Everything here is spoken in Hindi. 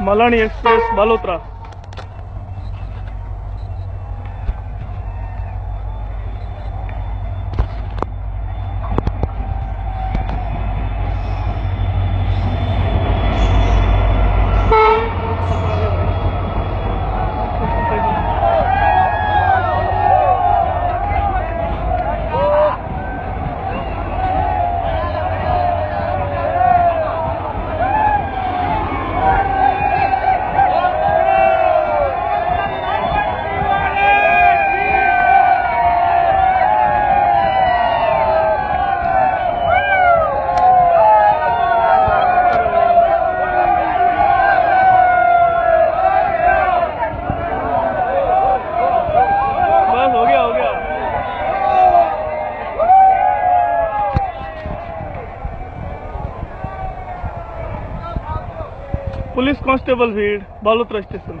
Malani express Balotra police constable भीड़ बालोत्रा स्टेशन।